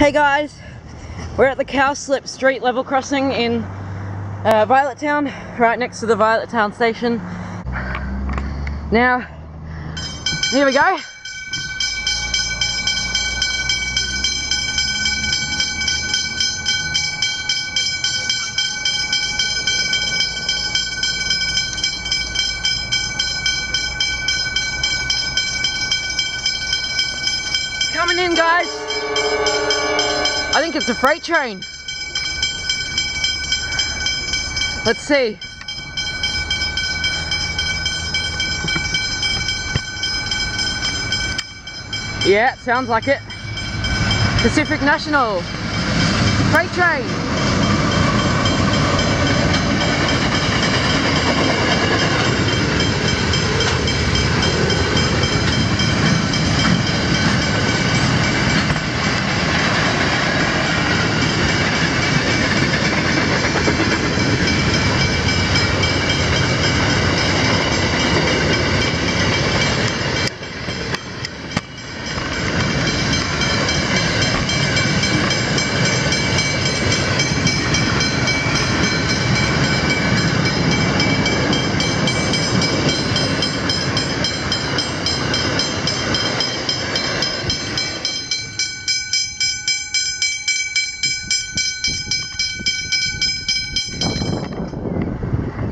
Hey guys, we're at the Cowslip Street level crossing in uh, Violet Town, right next to the Violet Town station. Now, here we go. Coming in guys. I think it's a freight train. Let's see. Yeah, sounds like it. Pacific National. Freight train.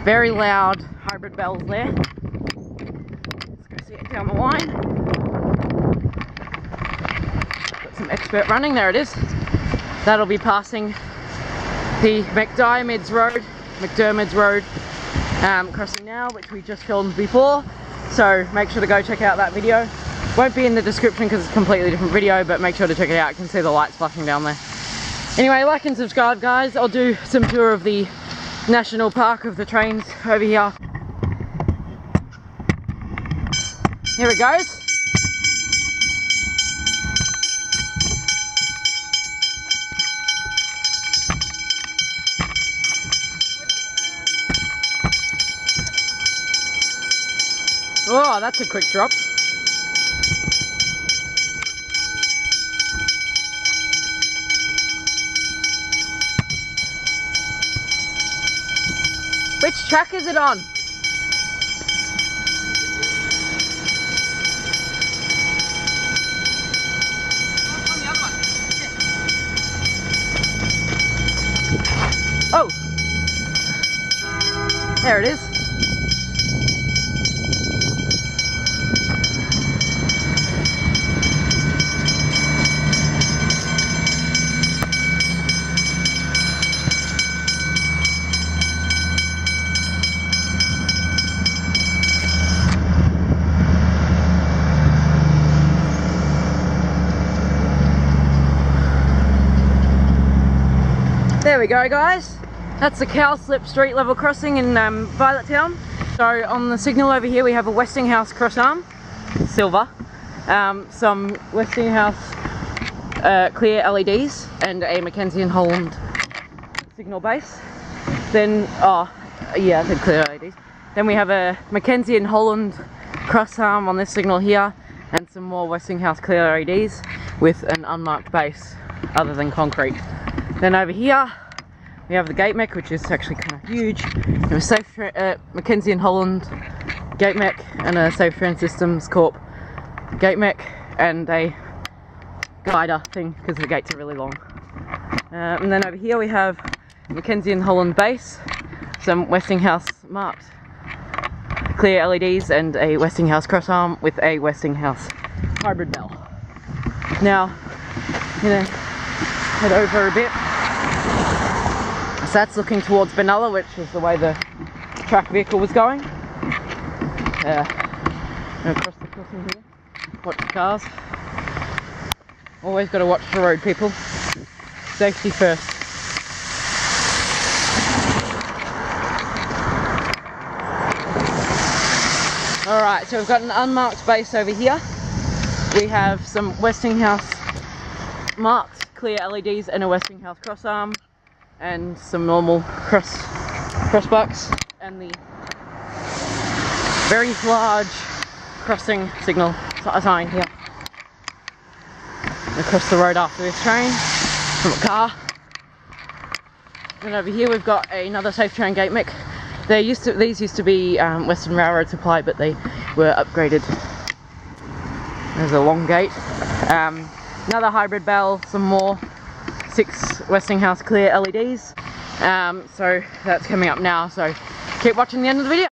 Very loud hybrid bells there. Let's go see it down the line. Got some expert running, there it is. That'll be passing the McDiarmid's Road, McDermott's Road um, crossing now, which we just filmed before. So make sure to go check out that video. Won't be in the description because it's a completely different video, but make sure to check it out. You can see the lights flashing down there. Anyway, like and subscribe guys. I'll do some tour of the national park of the trains over here. Here it goes. Oh, that's a quick drop. Which track is it on? Oh! There it is. There we go guys. That's the Cowslip Street level crossing in um, Violet Town. So on the signal over here we have a Westinghouse cross arm, silver, um, some Westinghouse uh, clear LEDs and a McKenzie and Holland signal base. Then, oh yeah I said clear LEDs. Then we have a McKenzie and Holland cross arm on this signal here and some more Westinghouse clear LEDs with an unmarked base other than concrete. Then over here, we have the gate mech, which is actually kind of huge. We have a Safe uh, McKenzie and Holland gate mech and a Safetran Systems Corp gate mech and a glider thing because the gates are really long. Uh, and then over here we have McKenzie and Holland base, some Westinghouse marked clear LEDs and a Westinghouse cross arm with a Westinghouse hybrid bell. Now, you know, head over a bit. So that's looking towards Benalla, which is the way the track vehicle was going. Uh, across the crossing here. Watch the cars. Always got to watch the road, people. Safety first. Alright, so we've got an unmarked base over here. We have some Westinghouse marked clear LEDs and a Westinghouse cross arm and some normal cross crossbucks and the very large crossing signal sign here across the road after this train. from a car. And over here we've got another Safetran gate mic. They used to, these used to be um, Western Railroad supply, but they were upgraded. There's a long gate. Um, another hybrid bell, some more six Westinghouse clear LEDs. Um, so that's coming up now. So keep watching the end of the video.